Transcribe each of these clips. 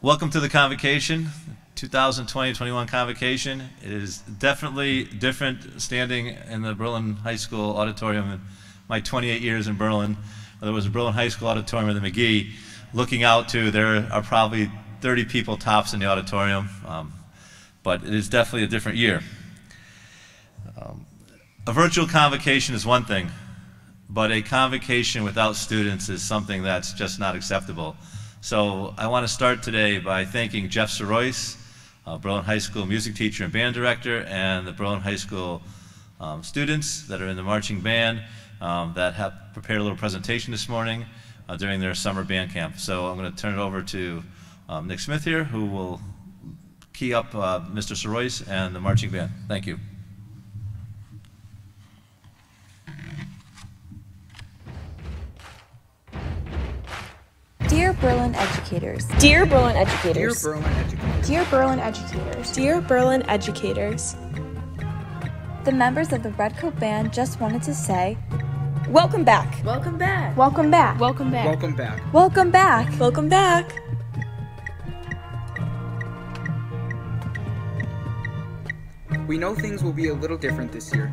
Welcome to the convocation, 2020-21 convocation. It is definitely different standing in the Berlin High School auditorium in my 28 years in Berlin. There was a Berlin High School auditorium in the McGee. Looking out to, there are probably 30 people tops in the auditorium, um, but it is definitely a different year. Um, a virtual convocation is one thing, but a convocation without students is something that's just not acceptable. So I want to start today by thanking Jeff Sorois, uh, Berlin High School music teacher and band director, and the Berlin High School um, students that are in the marching band um, that have prepared a little presentation this morning uh, during their summer band camp. So I'm going to turn it over to um, Nick Smith here, who will key up uh, Mr. Sorois and the marching band. Thank you. Dear Berlin educators, Dear Berlin Dear educators, Berlin educators, Dear Berlin educators, Dear Berlin educators, the members of the Redcoat Band just wanted to say, welcome back. welcome back. welcome back. Welcome back. welcome back. Welcome back! Welcome back. We know things will be a little different this year.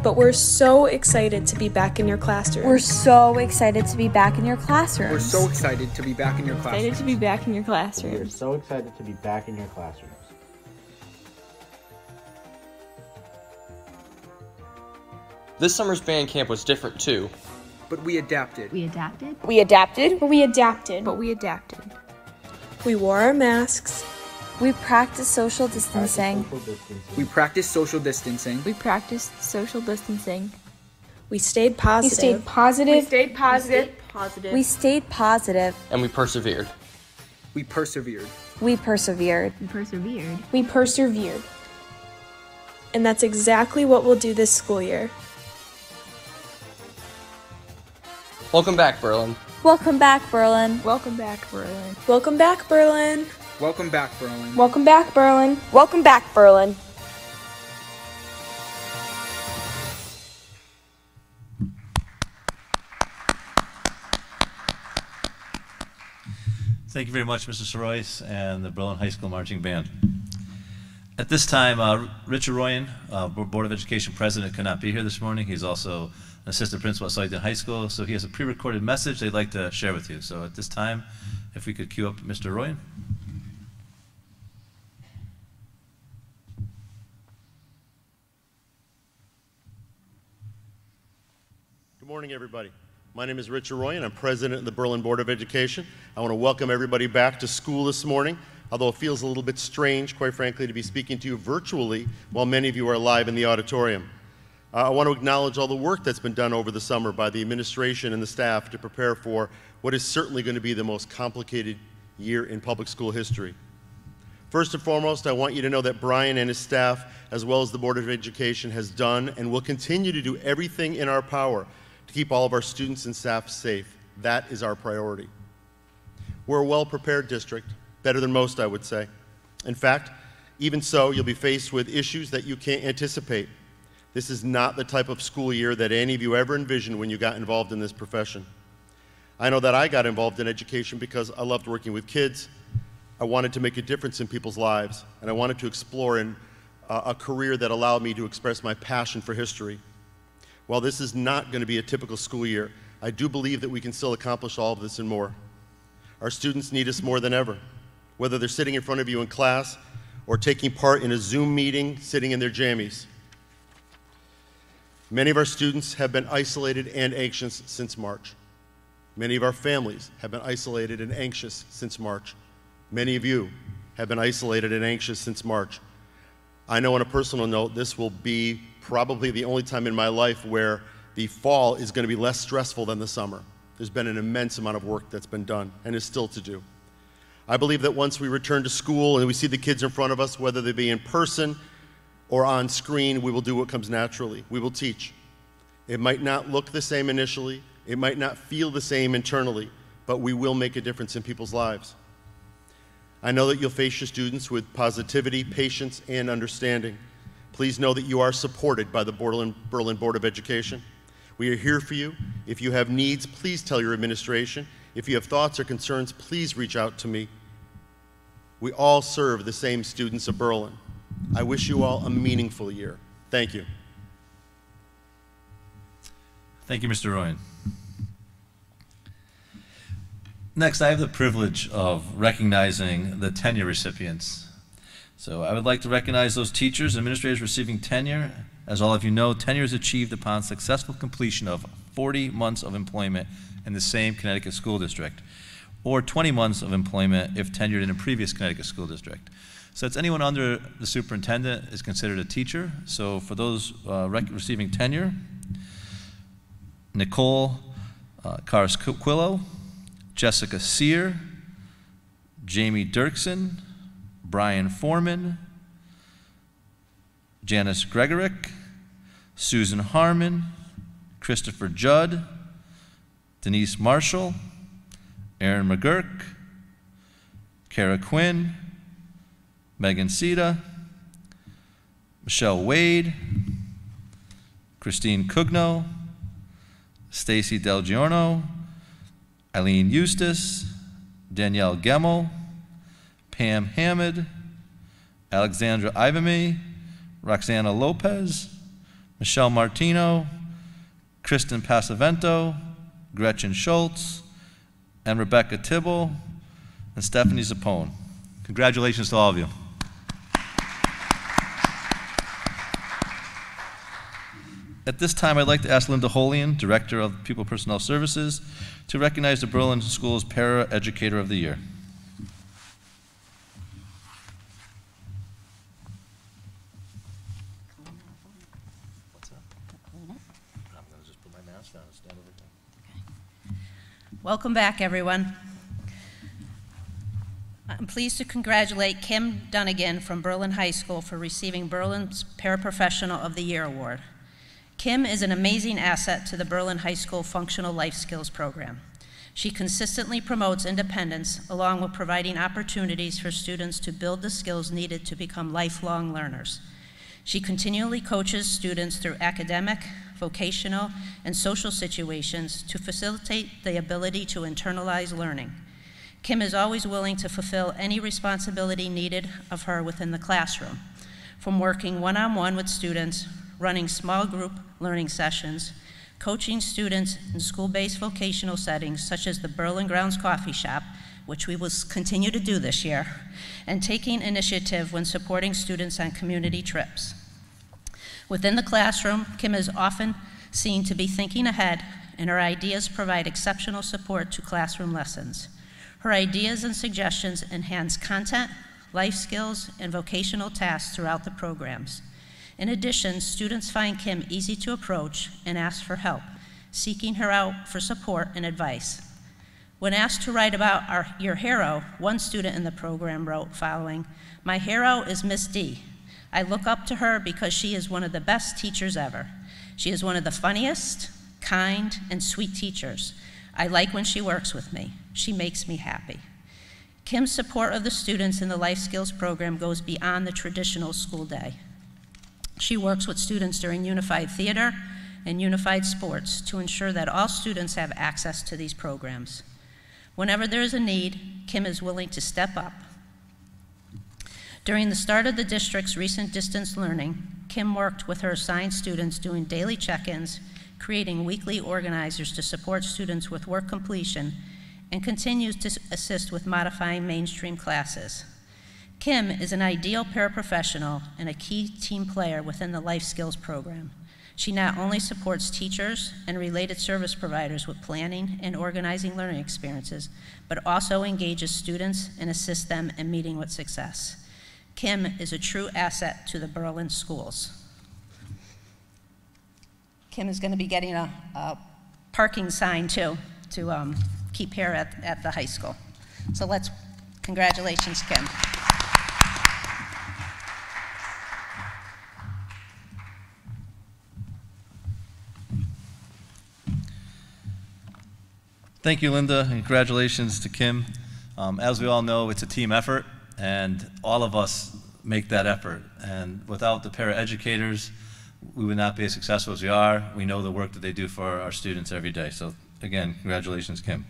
But we're so excited to be back in your classroom. We're so excited to be back in your classrooms. We're so excited to be back in your Excited classroom. to be back in your We are so excited to be back in your classrooms. This summer's band camp was different too. But we adapted. We adapted. We adapted. but we adapted. But we adapted. we wore our masks. We practice social distancing. We practiced social distancing. We practiced social distancing. We stayed positive. We stayed positive. We stayed positive. positive. We stayed positive. And we persevered. We persevered. We persevered. We persevered. we persevered. And that's exactly what we'll do this school year. Welcome back, Berlin. Welcome back, Berlin. Welcome back, Berlin. Welcome back, Berlin. Welcome back, Berlin. Welcome back, Berlin. Welcome back, Berlin. Thank you very much, Mr. Sorois and the Berlin High School Marching Band. At this time, uh, Richard Royan, uh, Board of Education President, cannot be here this morning. He's also an assistant principal at Southington High School, so he has a pre-recorded message they'd like to share with you. So at this time, if we could cue up Mr. Royan. Good morning, everybody. My name is Richard Roy, and I'm president of the Berlin Board of Education. I want to welcome everybody back to school this morning, although it feels a little bit strange, quite frankly, to be speaking to you virtually while many of you are live in the auditorium. Uh, I want to acknowledge all the work that's been done over the summer by the administration and the staff to prepare for what is certainly going to be the most complicated year in public school history. First and foremost, I want you to know that Brian and his staff, as well as the Board of Education, has done and will continue to do everything in our power to keep all of our students and staff safe. That is our priority. We're a well prepared district, better than most, I would say. In fact, even so, you'll be faced with issues that you can't anticipate. This is not the type of school year that any of you ever envisioned when you got involved in this profession. I know that I got involved in education because I loved working with kids. I wanted to make a difference in people's lives, and I wanted to explore in, uh, a career that allowed me to express my passion for history. While this is not going to be a typical school year, I do believe that we can still accomplish all of this and more. Our students need us more than ever, whether they're sitting in front of you in class or taking part in a Zoom meeting sitting in their jammies. Many of our students have been isolated and anxious since March. Many of our families have been isolated and anxious since March. Many of you have been isolated and anxious since March. I know on a personal note, this will be probably the only time in my life where the fall is going to be less stressful than the summer. There's been an immense amount of work that's been done and is still to do. I believe that once we return to school and we see the kids in front of us, whether they be in person or on screen, we will do what comes naturally. We will teach. It might not look the same initially, it might not feel the same internally, but we will make a difference in people's lives. I know that you'll face your students with positivity, patience, and understanding. Please know that you are supported by the Berlin, Berlin Board of Education. We are here for you. If you have needs, please tell your administration. If you have thoughts or concerns, please reach out to me. We all serve the same students of Berlin. I wish you all a meaningful year. Thank you. Thank you, Mr. Royan. Next, I have the privilege of recognizing the tenure recipients. So I would like to recognize those teachers and administrators receiving tenure. As all of you know, tenure is achieved upon successful completion of 40 months of employment in the same Connecticut school district, or 20 months of employment if tenured in a previous Connecticut school district. So it's anyone under the superintendent is considered a teacher. So for those uh, rec- receiving tenure, Nicole uh, Jessica Sear, Jamie Dirksen, Brian Foreman, Janice Gregorick, Susan Harmon, Christopher Judd, Denise Marshall, Aaron McGurk, Kara Quinn, Megan Sita, Michelle Wade, Christine Cugno, Stacy Del Giorno, Eileen Eustace, Danielle Gemmel, Pam Hammond, Alexandra Ivamy, Roxana Lopez, Michelle Martino, Kristen Passavento, Gretchen Schultz, and Rebecca Tibble, and Stephanie Zappone. Congratulations to all of you. At this time, I'd like to ask Linda Holian, Director of Pupil Personnel Services, to recognize the Berlin Schools Para Educator of the Year. Welcome back, everyone. I'm pleased to congratulate Kim Dunnigan from Berlin High School for receiving Berlin's Paraprofessional of the Year award. Kim is an amazing asset to the Berlin High School Functional Life Skills program. She consistently promotes independence along with providing opportunities for students to build the skills needed to become lifelong learners. She continually coaches students through academic, vocational, and social situations to facilitate the ability to internalize learning. Kim is always willing to fulfill any responsibility needed of her within the classroom, from working one on one with students, running small group learning sessions, coaching students in school based vocational settings such as the Berlin Grounds Coffee Shop, which we will continue to do this year, and taking initiative when supporting students on community trips. Within the classroom, Kim is often seen to be thinking ahead, and her ideas provide exceptional support to classroom lessons. Her ideas and suggestions enhance content, life skills, and vocational tasks throughout the programs. In addition, students find Kim easy to approach and ask for help, seeking her out for support and advice. When asked to write about our, your hero, one student in the program wrote following, My hero is Miss D. I look up to her because she is one of the best teachers ever. She is one of the funniest, kind, and sweet teachers. I like when she works with me. She makes me happy. Kim's support of the students in the Life Skills program goes beyond the traditional school day. She works with students during Unified Theater and Unified Sports to ensure that all students have access to these programs. Whenever there is a need, Kim is willing to step up. During the start of the district's recent distance learning, Kim worked with her assigned students doing daily check ins, creating weekly organizers to support students with work completion, and continues to assist with modifying mainstream classes. Kim is an ideal paraprofessional and a key team player within the Life Skills program. She not only supports teachers and related service providers with planning and organizing learning experiences, but also engages students and assists them in meeting with success. Kim is a true asset to the Berlin schools. Kim is going to be getting a, a parking sign too to um, keep here at, at the high school. So let's, congratulations, Kim. Thank you, Linda, and congratulations to Kim. Um, as we all know, it's a team effort, and all of us make that effort. And without the paraeducators, we would not be as successful as we are. We know the work that they do for our students every day. So, again, congratulations, Kim.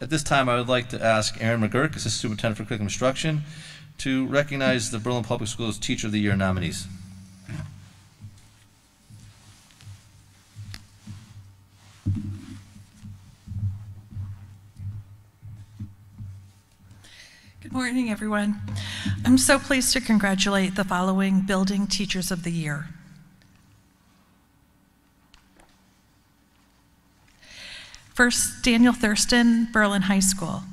At this time, I would like to ask Aaron McGurk, Assistant Superintendent for Curriculum Instruction, to recognize the Berlin Public Schools Teacher of the Year nominees. Good morning, everyone. I'm so pleased to congratulate the following Building Teachers of the Year. First, Daniel Thurston, Berlin High School.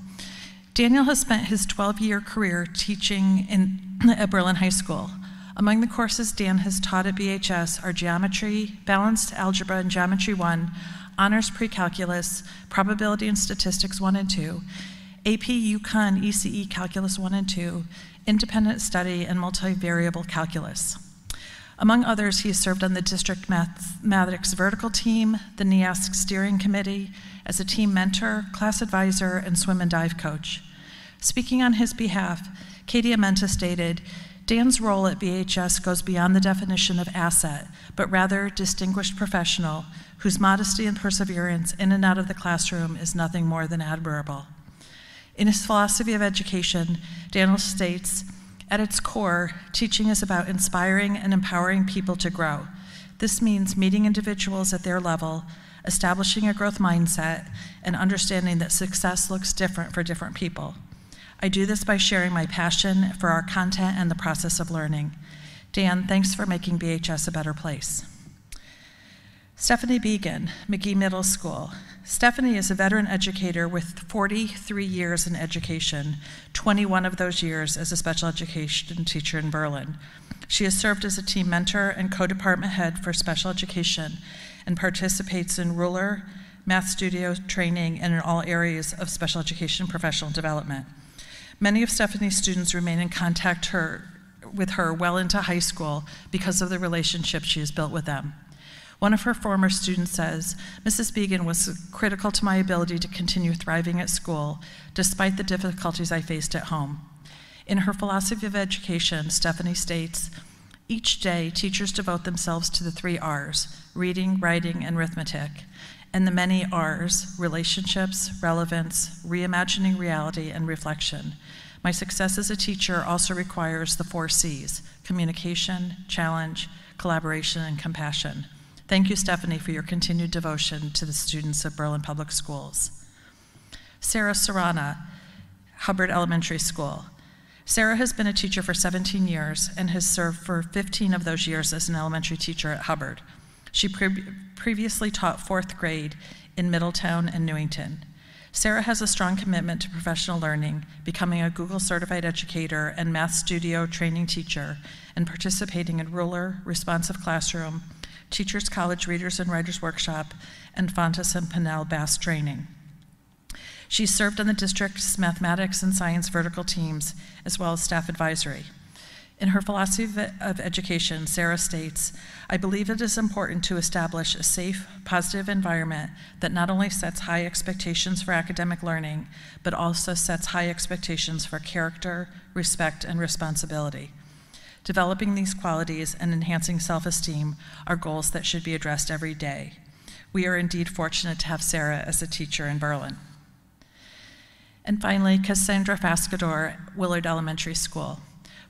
Daniel has spent his 12 year career teaching in, at Berlin High School. Among the courses Dan has taught at BHS are geometry, balanced algebra and geometry 1, honors pre-calculus, probability and statistics 1 and 2, AP UConn ECE calculus 1 and 2, independent study, and multivariable calculus. Among others, he has served on the district mathematics vertical team, the NEASC steering committee, as a team mentor, class advisor, and swim and dive coach. Speaking on his behalf, Katie Amenta stated, Dan's role at BHS goes beyond the definition of asset, but rather distinguished professional whose modesty and perseverance in and out of the classroom is nothing more than admirable. In his philosophy of education, Daniel states, at its core, teaching is about inspiring and empowering people to grow. This means meeting individuals at their level, establishing a growth mindset, and understanding that success looks different for different people. I do this by sharing my passion for our content and the process of learning. Dan, thanks for making BHS a better place. Stephanie Began, McGee Middle School. Stephanie is a veteran educator with 43 years in education, 21 of those years as a special education teacher in Berlin. She has served as a team mentor and co department head for special education and participates in ruler, math studio training, and in all areas of special education professional development. Many of Stephanie's students remain in contact her, with her well into high school because of the relationship she has built with them. One of her former students says, Mrs. Began was critical to my ability to continue thriving at school, despite the difficulties I faced at home. In her philosophy of education, Stephanie states, each day, teachers devote themselves to the three R's reading, writing, and arithmetic, and the many R's relationships, relevance, reimagining reality, and reflection. My success as a teacher also requires the four C's communication, challenge, collaboration, and compassion. Thank you, Stephanie, for your continued devotion to the students of Berlin Public Schools. Sarah Serrana, Hubbard Elementary School. Sarah has been a teacher for 17 years and has served for 15 of those years as an elementary teacher at Hubbard. She pre- previously taught fourth grade in Middletown and Newington. Sarah has a strong commitment to professional learning, becoming a Google certified educator and Math Studio training teacher, and participating in Ruler, Responsive Classroom, Teachers College Readers and Writers Workshop, and Fountas and Pinnell BAS training. She served on the district's mathematics and science vertical teams, as well as staff advisory. In her philosophy of education, Sarah states, I believe it is important to establish a safe, positive environment that not only sets high expectations for academic learning, but also sets high expectations for character, respect, and responsibility. Developing these qualities and enhancing self esteem are goals that should be addressed every day. We are indeed fortunate to have Sarah as a teacher in Berlin. And finally, Cassandra Fascador, Willard Elementary School.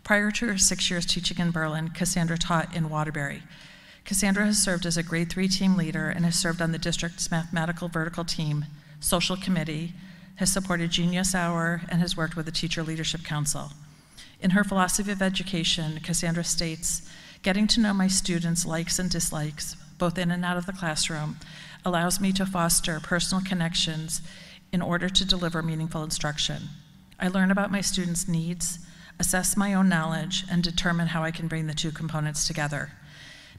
Prior to her six years teaching in Berlin, Cassandra taught in Waterbury. Cassandra has served as a grade three team leader and has served on the district's mathematical vertical team, social committee, has supported Genius Hour, and has worked with the Teacher Leadership Council. In her philosophy of education, Cassandra states, Getting to know my students' likes and dislikes, both in and out of the classroom, allows me to foster personal connections in order to deliver meaningful instruction. I learn about my students' needs, assess my own knowledge, and determine how I can bring the two components together.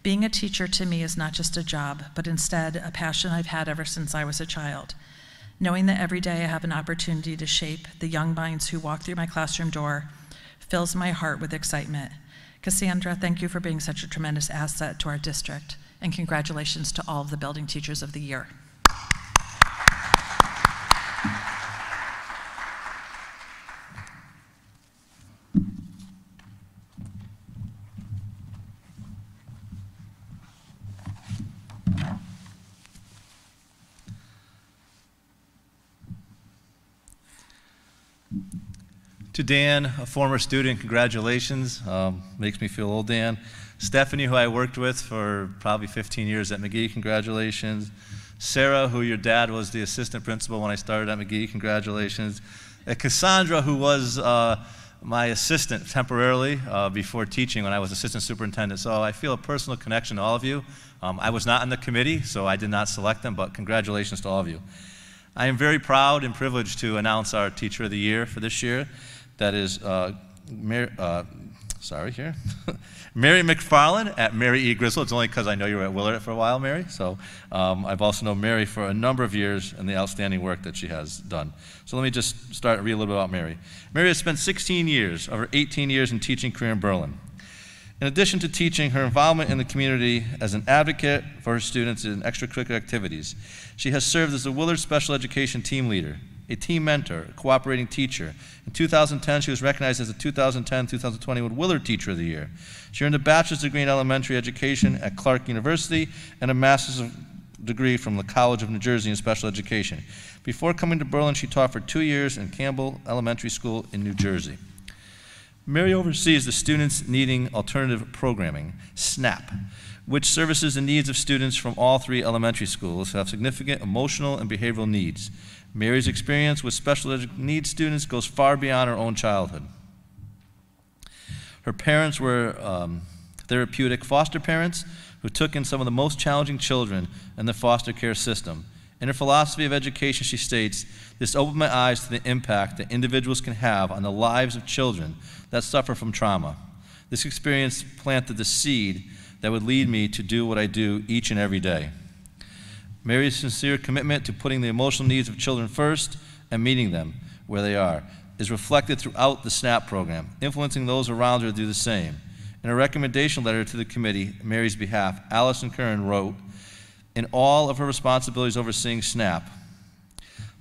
Being a teacher to me is not just a job, but instead a passion I've had ever since I was a child. Knowing that every day I have an opportunity to shape the young minds who walk through my classroom door fills my heart with excitement. Cassandra, thank you for being such a tremendous asset to our district, and congratulations to all of the building teachers of the year. To Dan, a former student, congratulations. Um, makes me feel old, Dan. Stephanie, who I worked with for probably 15 years at McGee, congratulations. Sarah, who your dad was the assistant principal when I started at McGee, congratulations. And Cassandra, who was uh, my assistant temporarily uh, before teaching when I was assistant superintendent. So I feel a personal connection to all of you. Um, I was not on the committee, so I did not select them, but congratulations to all of you. I am very proud and privileged to announce our Teacher of the Year for this year. That is, uh, Mar- uh, sorry here, Mary McFarland at Mary E. Griswold. It's only because I know you were at Willard for a while, Mary. So um, I've also known Mary for a number of years and the outstanding work that she has done. So let me just start read a little bit about Mary. Mary has spent 16 years, over 18 years in teaching career in Berlin. In addition to teaching, her involvement in the community as an advocate for her students in extracurricular activities, she has served as the Willard Special Education Team Leader, a team mentor, a cooperating teacher. In 2010, she was recognized as the 2010-2021 Willard Teacher of the Year. She earned a bachelor's degree in elementary education at Clark University and a master's degree from the College of New Jersey in special education. Before coming to Berlin, she taught for two years in Campbell Elementary School in New Jersey. Mary oversees the Students Needing Alternative Programming, SNAP, which services the needs of students from all three elementary schools who have significant emotional and behavioral needs. Mary's experience with special needs students goes far beyond her own childhood. Her parents were um, therapeutic foster parents who took in some of the most challenging children in the foster care system. In her philosophy of education, she states, This opened my eyes to the impact that individuals can have on the lives of children that suffer from trauma. This experience planted the seed that would lead me to do what I do each and every day. Mary's sincere commitment to putting the emotional needs of children first and meeting them where they are is reflected throughout the SNAP program, influencing those around her to do the same. In a recommendation letter to the committee, Mary's behalf, Allison Curran wrote, In all of her responsibilities overseeing SNAP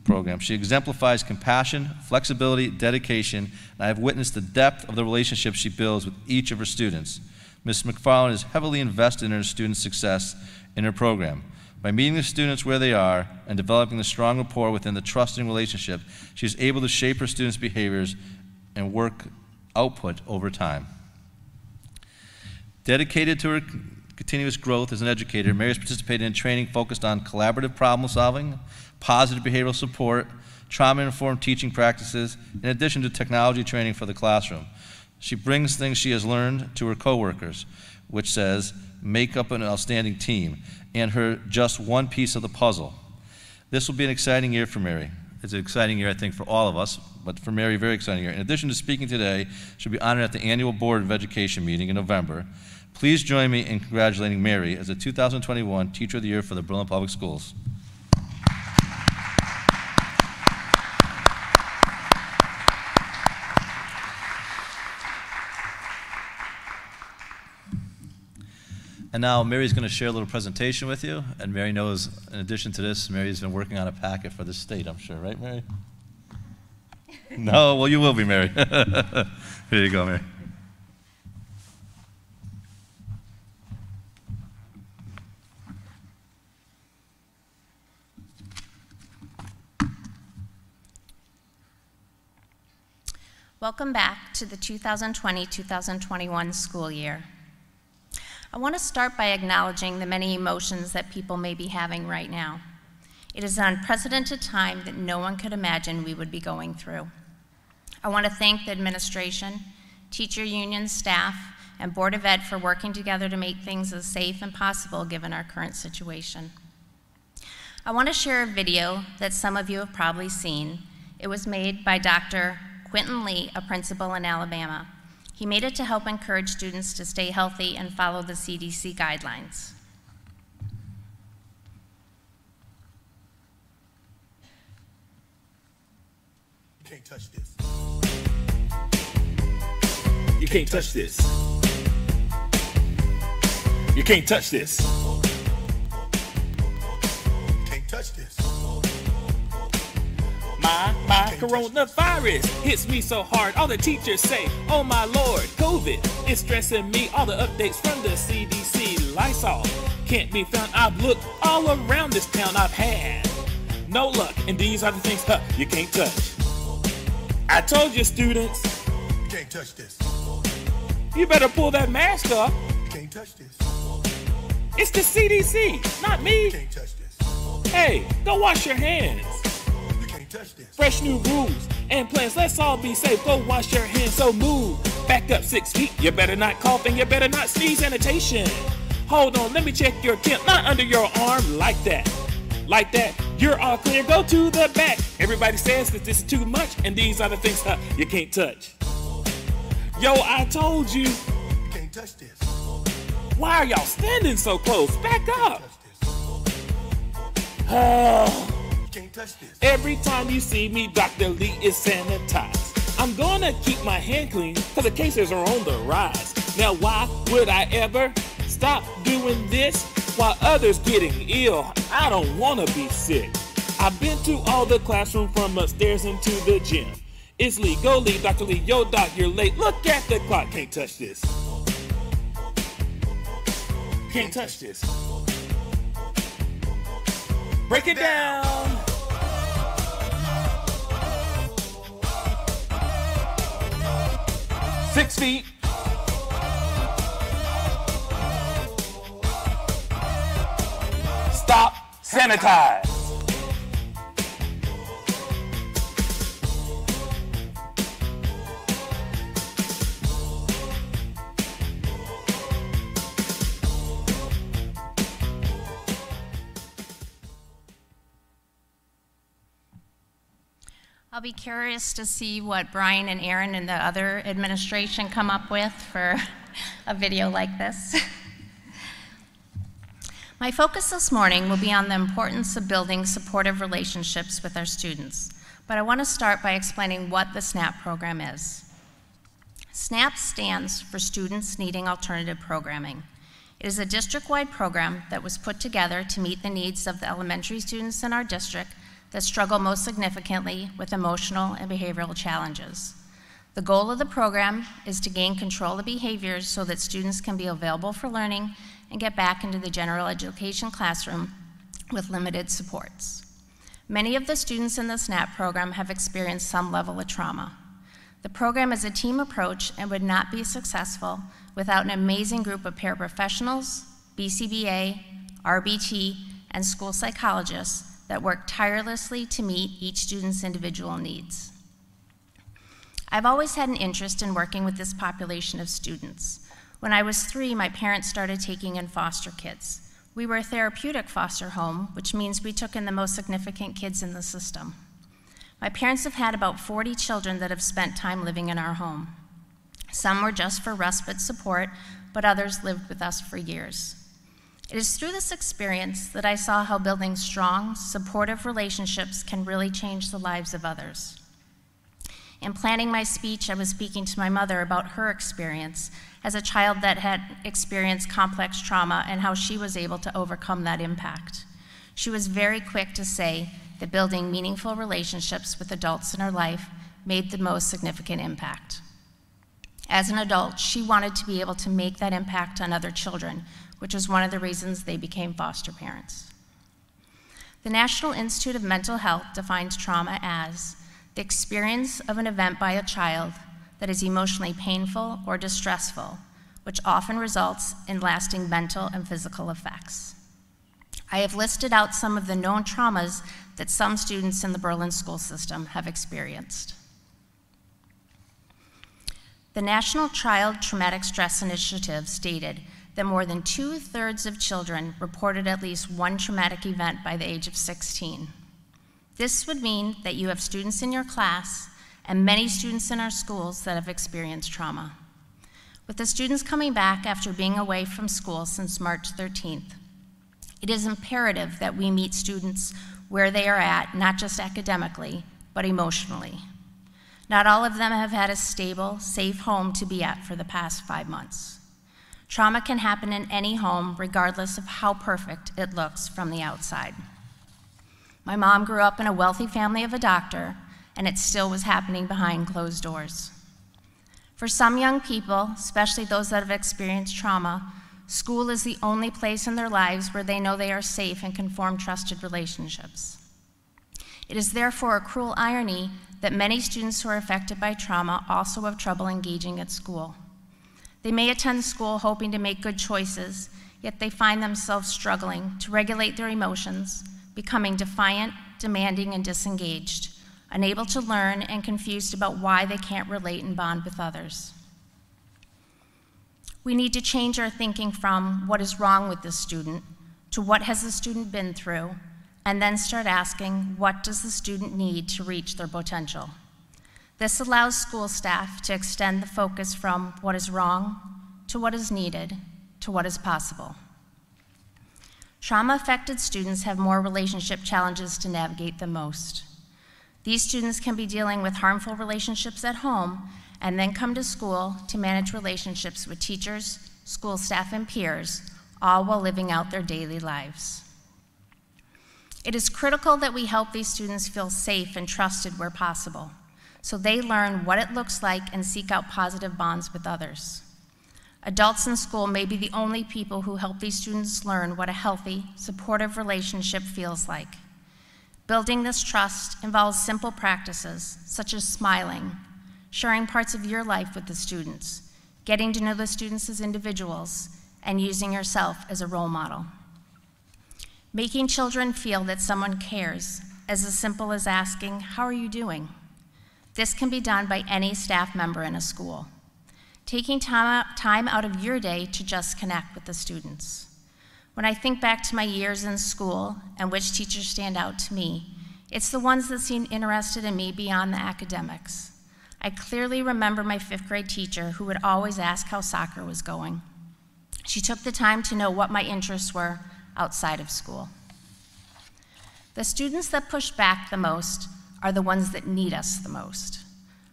program, she exemplifies compassion, flexibility, dedication, and I have witnessed the depth of the relationship she builds with each of her students. Ms. McFarland is heavily invested in her students' success in her program. By meeting the students where they are and developing the strong rapport within the trusting relationship, she is able to shape her students' behaviors and work output over time. Dedicated to her continuous growth as an educator, Mary has participated in training focused on collaborative problem solving, positive behavioral support, trauma informed teaching practices, in addition to technology training for the classroom. She brings things she has learned to her coworkers, which says, make up an outstanding team, and her just one piece of the puzzle. This will be an exciting year for Mary. It's an exciting year, I think, for all of us, but for Mary, very exciting year. In addition to speaking today, she'll be honored at the annual Board of Education meeting in November. Please join me in congratulating Mary as the 2021 Teacher of the Year for the Berlin Public Schools. And now Mary's going to share a little presentation with you. And Mary knows, in addition to this, Mary's been working on a packet for the state, I'm sure, right, Mary? no, well, you will be, Mary. Here you go, Mary. Welcome back to the 2020-2021 school year. I want to start by acknowledging the many emotions that people may be having right now. It is an unprecedented time that no one could imagine we would be going through. I want to thank the administration, teacher union staff, and Board of Ed for working together to make things as safe and possible given our current situation. I want to share a video that some of you have probably seen. It was made by Dr. Quinton Lee, a principal in Alabama. He made it to help encourage students to stay healthy and follow the CDC guidelines. You can't touch this. You can't touch this. You can't touch this. My, my coronavirus hits me so hard. All the teachers say, oh my lord, COVID is stressing me. All the updates from the CDC, Lysol can't be found. I've looked all around this town. I've had no luck. And these are the things huh, you can't touch. I told you, students. You can't touch this. You better pull that mask up. You can't touch this. It's the CDC, not me. You can't touch this. Hey, go wash your hands. Touch this. Fresh new rules and plans. Let's all be safe. Go wash your hands. So move back up six feet. You better not cough and you better not sneeze. Sanitation. Hold on, let me check your temp. Not under your arm like that. Like that. You're all clear. Go to the back. Everybody says that this is too much, and these are the things uh, you can't touch. Yo, I told you. You can't touch this. Why are y'all standing so close? Back up. You can't touch this. Every time you see me, Dr. Lee is sanitized. I'm gonna keep my hand clean because the cases are on the rise. Now, why would I ever stop doing this while others getting ill? I don't wanna be sick. I've been to all the classroom from upstairs into the gym. It's Lee, go Lee, Dr. Lee, yo doc, you're late. Look at the clock, can't touch this. Can't touch this. Break it down. Six feet. Stop. Sanitize. I'll be curious to see what Brian and Aaron and the other administration come up with for a video like this. My focus this morning will be on the importance of building supportive relationships with our students, but I want to start by explaining what the SNAP program is. SNAP stands for Students Needing Alternative Programming. It is a district-wide program that was put together to meet the needs of the elementary students in our district that struggle most significantly with emotional and behavioral challenges. The goal of the program is to gain control of behaviors so that students can be available for learning and get back into the general education classroom with limited supports. Many of the students in the SNAP program have experienced some level of trauma. The program is a team approach and would not be successful without an amazing group of paraprofessionals, BCBA, RBT, and school psychologists that work tirelessly to meet each student's individual needs. I've always had an interest in working with this population of students. When I was three, my parents started taking in foster kids. We were a therapeutic foster home, which means we took in the most significant kids in the system. My parents have had about 40 children that have spent time living in our home. Some were just for respite support, but others lived with us for years. It is through this experience that I saw how building strong, supportive relationships can really change the lives of others. In planning my speech, I was speaking to my mother about her experience as a child that had experienced complex trauma and how she was able to overcome that impact. She was very quick to say that building meaningful relationships with adults in her life made the most significant impact. As an adult, she wanted to be able to make that impact on other children, which was one of the reasons they became foster parents. The National Institute of Mental Health defines trauma as the experience of an event by a child that is emotionally painful or distressful, which often results in lasting mental and physical effects. I have listed out some of the known traumas that some students in the Berlin school system have experienced. The National Child Traumatic Stress Initiative stated that more than two thirds of children reported at least one traumatic event by the age of 16. This would mean that you have students in your class and many students in our schools that have experienced trauma. With the students coming back after being away from school since March 13th, it is imperative that we meet students where they are at, not just academically, but emotionally. Not all of them have had a stable, safe home to be at for the past five months. Trauma can happen in any home, regardless of how perfect it looks from the outside. My mom grew up in a wealthy family of a doctor, and it still was happening behind closed doors. For some young people, especially those that have experienced trauma, school is the only place in their lives where they know they are safe and can form trusted relationships. It is therefore a cruel irony that many students who are affected by trauma also have trouble engaging at school. They may attend school hoping to make good choices, yet they find themselves struggling to regulate their emotions, becoming defiant, demanding, and disengaged, unable to learn and confused about why they can't relate and bond with others. We need to change our thinking from what is wrong with this student to what has the student been through, and then start asking what does the student need to reach their potential. This allows school staff to extend the focus from what is wrong to what is needed to what is possible. Trauma affected students have more relationship challenges to navigate than most. These students can be dealing with harmful relationships at home and then come to school to manage relationships with teachers, school staff, and peers, all while living out their daily lives. It is critical that we help these students feel safe and trusted where possible, so they learn what it looks like and seek out positive bonds with others. Adults in school may be the only people who help these students learn what a healthy, supportive relationship feels like. Building this trust involves simple practices such as smiling, sharing parts of your life with the students, getting to know the students as individuals, and using yourself as a role model. Making children feel that someone cares, as simple as asking, How are you doing? This can be done by any staff member in a school. Taking time out of your day to just connect with the students. When I think back to my years in school and which teachers stand out to me, it's the ones that seem interested in me beyond the academics. I clearly remember my fifth grade teacher who would always ask how soccer was going. She took the time to know what my interests were outside of school. The students that push back the most are the ones that need us the most.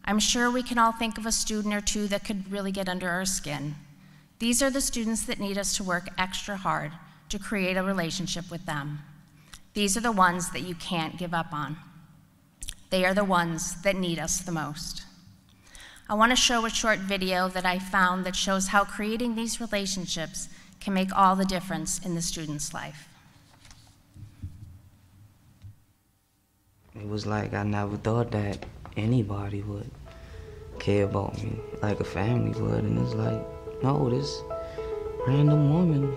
I'm sure we can all think of a student or two that could really get under our skin. These are the students that need us to work extra hard to create a relationship with them. These are the ones that you can't give up on. They are the ones that need us the most. I want to show a short video that I found that shows how creating these relationships can make all the difference in the student's life. It was like I never thought that anybody would care about me like a family would, and it's like, no, this random woman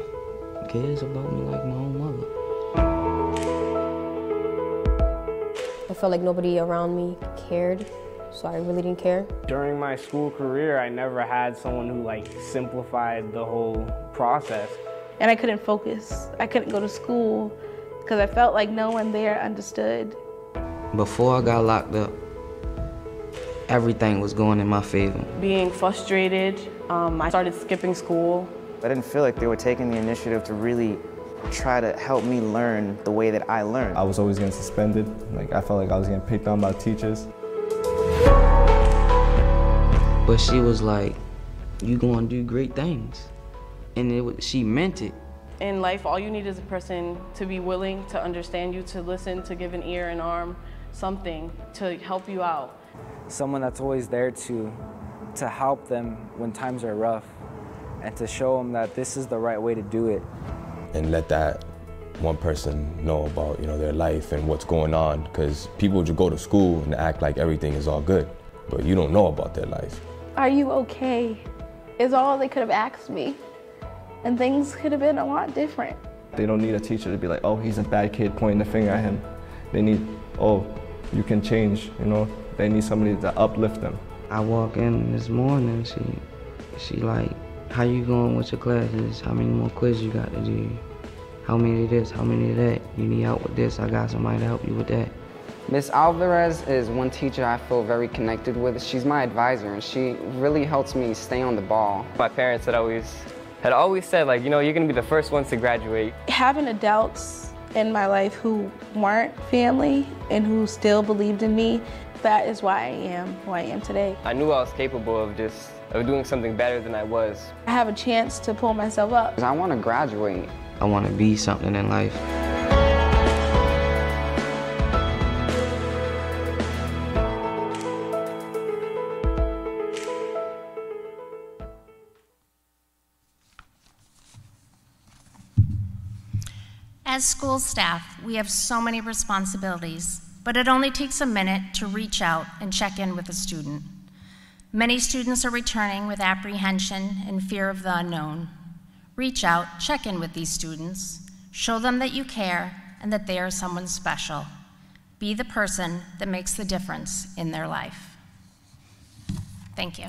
cares about me like my own mother. I felt like nobody around me cared, so I really didn't care. During my school career, I never had someone who like simplified the whole process. And I couldn't focus. I couldn't go to school because I felt like no one there understood. Before I got locked up, everything was going in my favor. Being frustrated, um, I started skipping school. I didn't feel like they were taking the initiative to really try to help me learn the way that I learned. I was always getting suspended. Like I felt like I was getting picked on by teachers. But she was like, "You gonna do great things," and it, she meant it. In life, all you need is a person to be willing to understand you, to listen, to give an ear, an arm, something to help you out. Someone that's always there to, to help them when times are rough and to show them that this is the right way to do it. And let that one person know about you know their life and what's going on because people just go to school and act like everything is all good, but you don't know about their life. Are you okay? Is all they could have asked me. And things could have been a lot different. They don't need a teacher to be like, oh, he's a bad kid, pointing the finger at him. They need, oh, you can change, you know? They need somebody to uplift them. I walk in this morning, she, she like, how you going with your classes? How many more quizzes you got to do? How many of this? How many of that? You need help with this? I got somebody to help you with that. Miss Alvarez is one teacher I feel very connected with. She's my advisor and she really helps me stay on the ball. My parents had always had always said like, you know, you're gonna be the first ones to graduate. Having adults in my life who weren't family and who still believed in me, that is why I am who I am today. I knew I was capable of just of doing something better than I was. I have a chance to pull myself up. I want to graduate. I want to be something in life. As school staff, we have so many responsibilities, but it only takes a minute to reach out and check in with a student. Many students are returning with apprehension and fear of the unknown. Reach out, check in with these students, show them that you care and that they are someone special. Be the person that makes the difference in their life. Thank you.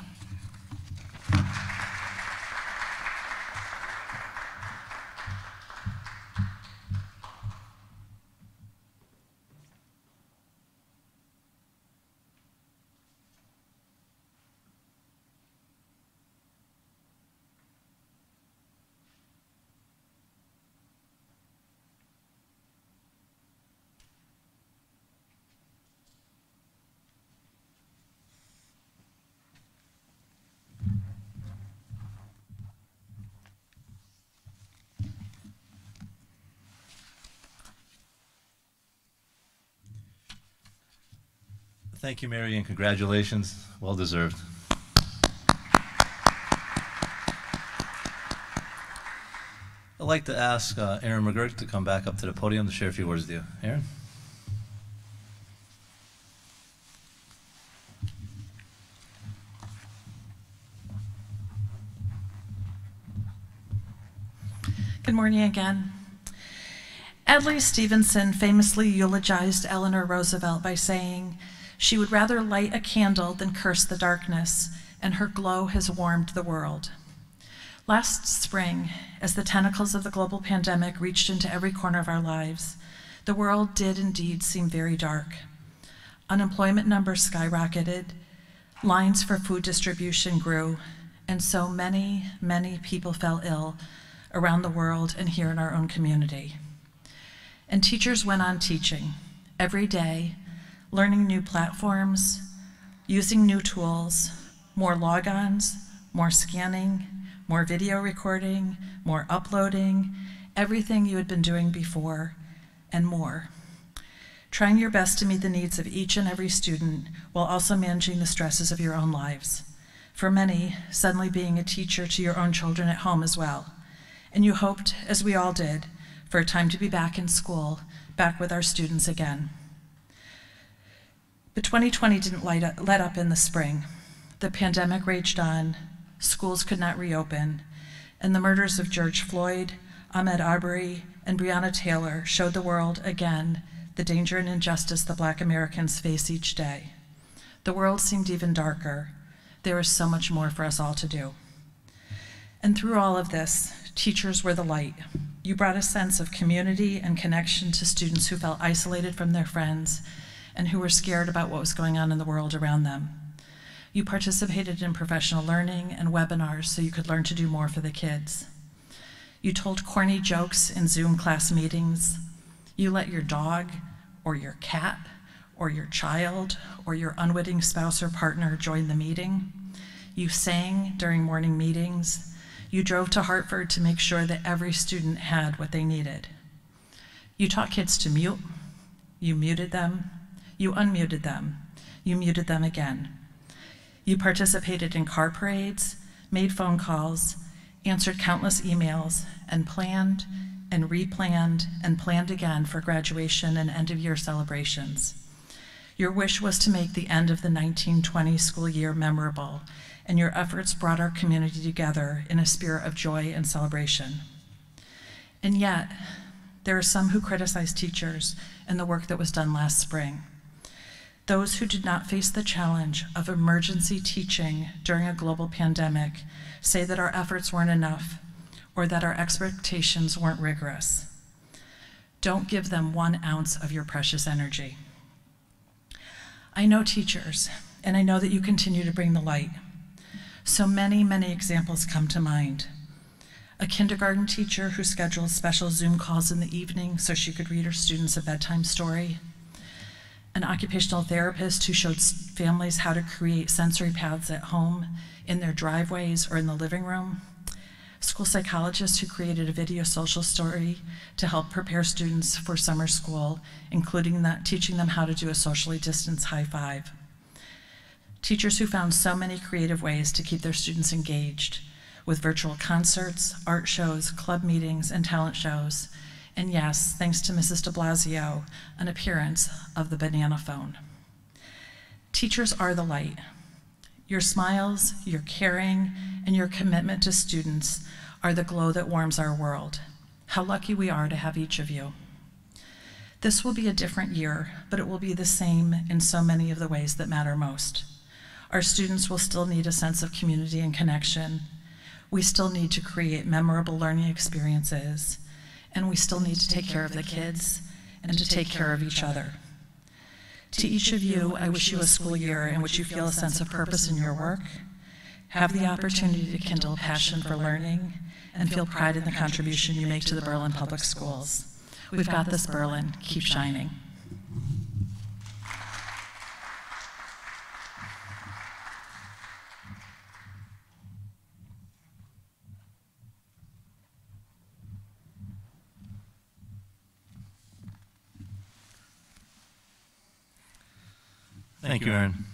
Thank you, Mary, and congratulations. Well deserved. I'd like to ask uh, Aaron McGurk to come back up to the podium to share a few words with you. Aaron? Good morning again. Adlai Stevenson famously eulogized Eleanor Roosevelt by saying, She would rather light a candle than curse the darkness, and her glow has warmed the world. Last spring, as the tentacles of the global pandemic reached into every corner of our lives, the world did indeed seem very dark. Unemployment numbers skyrocketed, lines for food distribution grew, and so many, many people fell ill around the world and here in our own community. And teachers went on teaching every day, learning new platforms, using new tools, more logons, more scanning, more video recording, more uploading, everything you had been doing before, and more. Trying your best to meet the needs of each and every student while also managing the stresses of your own lives. For many, suddenly being a teacher to your own children at home as well. And you hoped, as we all did, for a time to be back in school, back with our students again. But 2020 didn't up, let up in the spring. The pandemic raged on, schools could not reopen, and the murders of George Floyd, Ahmaud Arbery, and Breonna Taylor showed the world again the danger and injustice the black Americans face each day. The world seemed even darker. There was so much more for us all to do. And through all of this, teachers were the light. You brought a sense of community and connection to students who felt isolated from their friends and who were scared about what was going on in the world around them. You participated in professional learning and webinars so you could learn to do more for the kids. You told corny jokes in Zoom class meetings. You let your dog or your cat or your child or your unwitting spouse or partner join the meeting. You sang during morning meetings. You drove to Hartford to make sure that every student had what they needed. You taught kids to mute. You muted them. You unmuted them. You muted them again. You participated in car parades, made phone calls, answered countless emails, and planned and replanned and planned again for graduation and end of year celebrations. Your wish was to make the end of the 1920 school year memorable, and your efforts brought our community together in a spirit of joy and celebration. And yet, there are some who criticize teachers and the work that was done last spring. Those who did not face the challenge of emergency teaching during a global pandemic say that our efforts weren't enough or that our expectations weren't rigorous. Don't give them one ounce of your precious energy. I know teachers, and I know that you continue to bring the light. So many, many examples come to mind. A kindergarten teacher who scheduled special Zoom calls in the evening so she could read her students a bedtime story. An occupational therapist who showed families how to create sensory paths at home, in their driveways, or in the living room. School psychologists who created a video social story to help prepare students for summer school, including that, teaching them how to do a socially distanced high five. Teachers who found so many creative ways to keep their students engaged with virtual concerts, art shows, club meetings, and talent shows, And yes, thanks to Mrs. de Blasio, an appearance of the banana phone. Teachers are the light. Your smiles, your caring, and your commitment to students are the glow that warms our world. How lucky we are to have each of you. This will be a different year, but it will be the same in so many of the ways that matter most. Our students will still need a sense of community and connection. We still need to create memorable learning experiences, and we still need to take care of the kids and to take care of each other. To each of you, I wish you a school year in which you feel a sense of purpose in your work, have the opportunity to kindle passion for learning, and feel pride in the contribution you make to the Berlin Public Schools. We've got this, Berlin. Keep shining. Thank you, Aaron.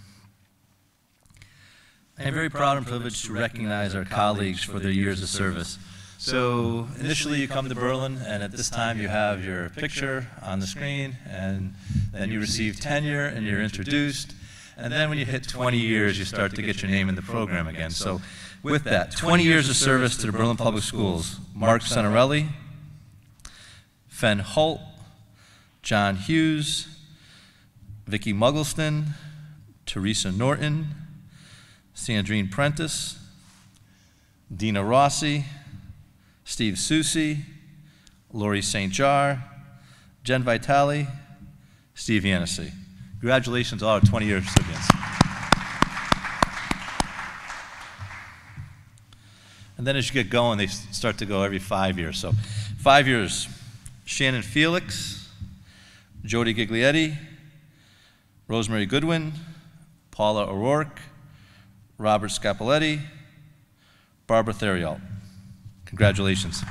I am very proud and privileged to recognize our colleagues for their years of service. So initially you come to Berlin, and at this time you have your picture on the screen, and then you receive tenure, and you're introduced. And then when you hit 20 years, you start to get your name in the program again. So with that, 20 years of service to the Berlin Public Schools, Mark Sonarelli, Fen Holt, John Hughes, Vicki Muggleston, Teresa Norton, Sandrine Prentice, Dina Rossi, Steve Susi, Lori St. Jar, Jen Vitale, Steve Yanissi. Congratulations, all our 20 year recipients. And then as you get going, they start to go every five years. So, five years Shannon Felix, Jody Giglietti, Rosemary Goodwin, Paula O'Rourke, Robert Scapoletti, Barbara Theriault. Congratulations.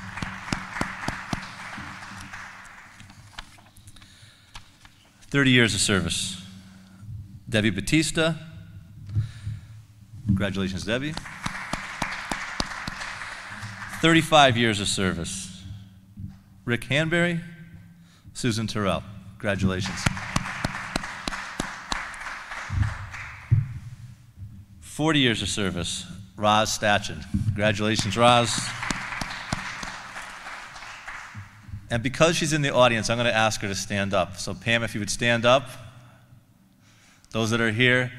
Thirty years of service. Debbie Batista. Congratulations, Debbie. 35 years of service. Rick Hanberry, Susan Terrell. Congratulations. 40 years of service, Roz Stachin. Congratulations, Roz. And because she's in the audience, I'm going to ask her to stand up. So, Pam, if you would stand up. Those that are here,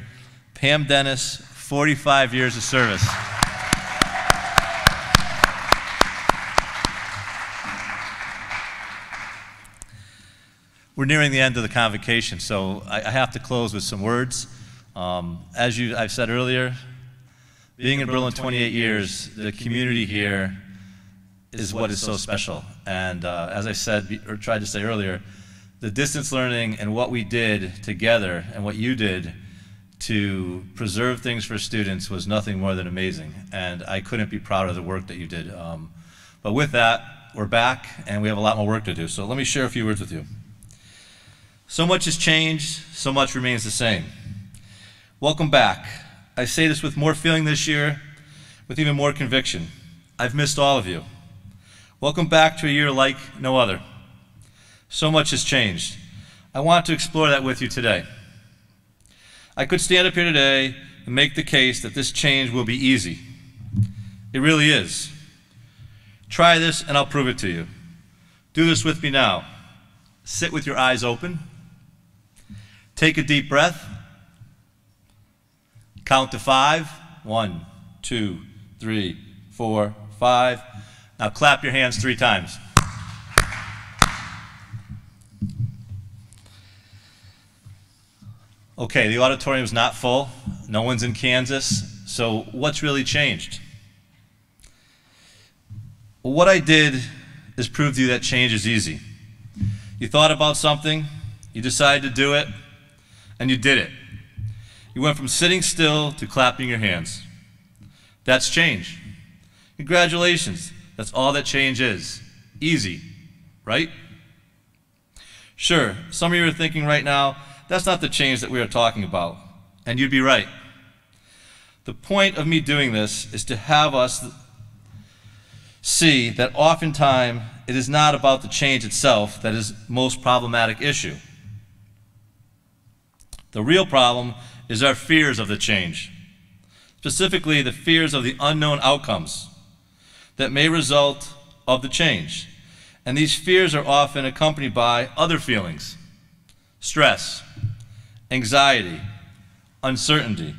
Pam Dennis, 45 years of service. We're nearing the end of the convocation, so I, I have to close with some words. Um, as you, I've said earlier, being in Berlin 28 years, the community here is what is so special. And uh, as I said, or tried to say earlier, the distance learning and what we did together and what you did to preserve things for students was nothing more than amazing. And I couldn't be prouder of the work that you did. Um, but with that, we're back and we have a lot more work to do. So let me share a few words with you. So much has changed, so much remains the same. Welcome back. I say this with more feeling this year, with even more conviction. I've missed all of you. Welcome back to a year like no other. So much has changed. I want to explore that with you today. I could stand up here today and make the case that this change will be easy. It really is. Try this and I'll prove it to you. Do this with me now. Sit with your eyes open. Take a deep breath. Count to five. One, two, three, four, five. Now clap your hands three times. Okay, the auditorium is not full. No one's in Kansas. So what's really changed? Well, what I did is prove to you that change is easy. You thought about something, you decided to do it, and you did it. You went from sitting still to clapping your hands. That's change. Congratulations. That's all that change is. Easy, right? Sure, some of you are thinking right now, that's not the change that we are talking about. And you'd be right. The point of me doing this is to have us see that oftentimes it is not about the change itself that is most problematic issue. The real problem is our fears of the change, specifically the fears of the unknown outcomes that may result of the change. And these fears are often accompanied by other feelings stress, anxiety, uncertainty.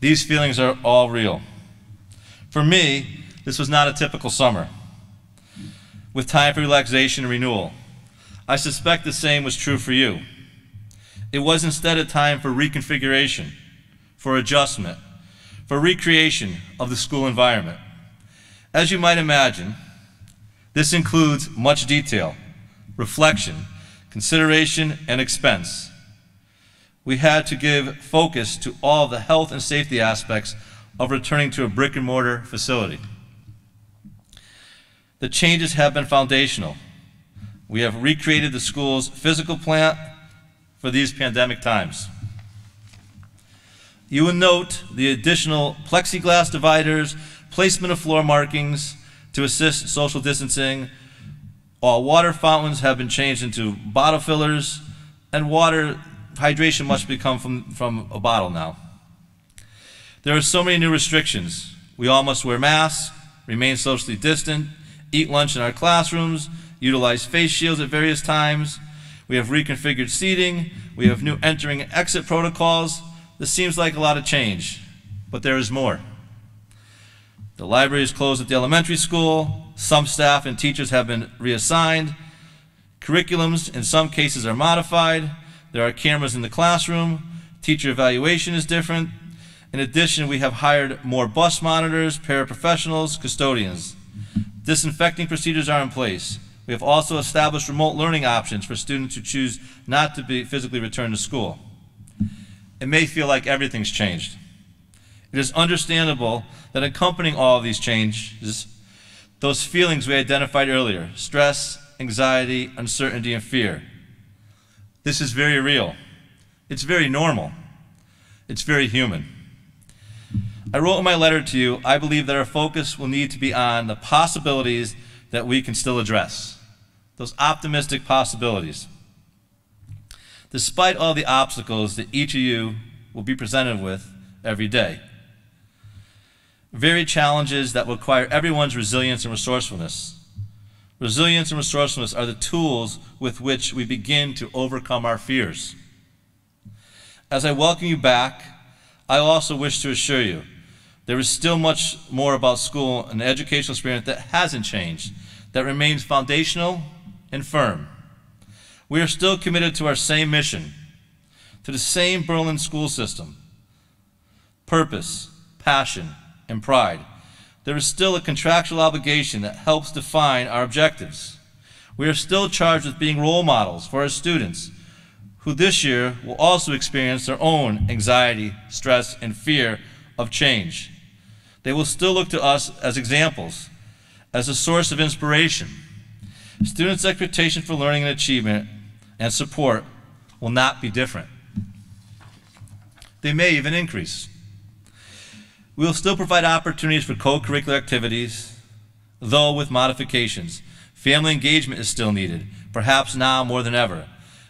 These feelings are all real. For me, this was not a typical summer with time for relaxation and renewal. I suspect the same was true for you. It was instead a time for reconfiguration, for adjustment, for recreation of the school environment. As you might imagine, this includes much detail, reflection, consideration, and expense. We had to give focus to all the health and safety aspects of returning to a brick and mortar facility. The changes have been foundational. We have recreated the school's physical plant for these pandemic times. You will note the additional plexiglass dividers, placement of floor markings to assist social distancing. All water fountains have been changed into bottle fillers, and water hydration must become from, from a bottle now. There are so many new restrictions. We all must wear masks, remain socially distant, eat lunch in our classrooms, utilize face shields at various times. We have reconfigured seating. We have new entering and exit protocols. This seems like a lot of change, but there is more. The library is closed at the elementary school. Some staff and teachers have been reassigned. Curriculums, in some cases, are modified. There are cameras in the classroom. Teacher evaluation is different. In addition, we have hired more bus monitors, paraprofessionals, custodians. Disinfecting procedures are in place. We have also established remote learning options for students who choose not to be physically returned to school. It may feel like everything's changed. It is understandable that accompanying all of these changes, those feelings we identified earlier stress, anxiety, uncertainty, and fear. This is very real. It's very normal. It's very human. I wrote in my letter to you, I believe that our focus will need to be on the possibilities that we can still address, those optimistic possibilities. Despite all the obstacles that each of you will be presented with every day, varied challenges that require everyone's resilience and resourcefulness. Resilience and resourcefulness are the tools with which we begin to overcome our fears. As I welcome you back, I also wish to assure you there is still much more about school and the educational experience that hasn't changed, that remains foundational and firm. We are still committed to our same mission, to the same Berlin school system purpose, passion, and pride. There is still a contractual obligation that helps define our objectives. We are still charged with being role models for our students, who this year will also experience their own anxiety, stress, and fear of change. They will still look to us as examples, as a source of inspiration. Students' expectation for learning and achievement and support will not be different. They may even increase. We will still provide opportunities for co-curricular activities, though with modifications. Family engagement is still needed, perhaps now more than ever.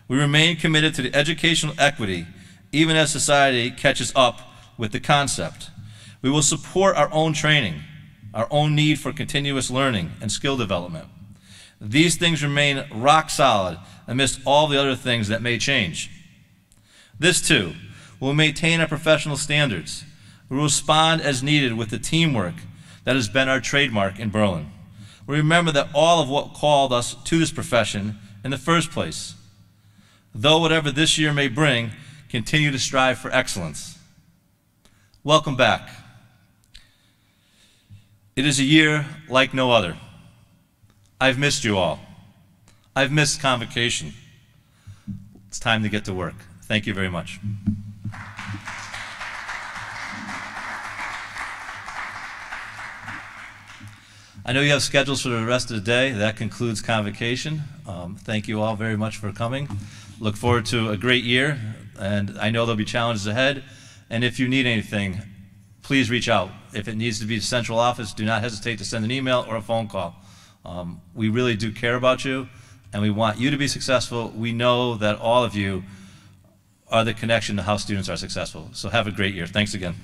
We remain committed to the educational equity, even as society catches up with the concept. We will support our own training, our own need for continuous learning and skill development. These things remain rock solid amidst all the other things that may change. This, too, will maintain our professional standards. We will respond as needed with the teamwork that has been our trademark in Berlin. We remember that all of what called us to this profession in the first place. Though whatever this year may bring, continue to strive for excellence. Welcome back. It is a year like no other. I've missed you all. I've missed convocation. It's time to get to work. Thank you very much. I know you have schedules for the rest of the day. That concludes convocation. Um, thank you all very much for coming. Look forward to a great year, and I know there'll be challenges ahead. And if you need anything, please reach out. If it needs to be the central office, do not hesitate to send an email or a phone call. Um, we really do care about you, and we want you to be successful. We know that all of you are the connection to how students are successful. So have a great year. Thanks again.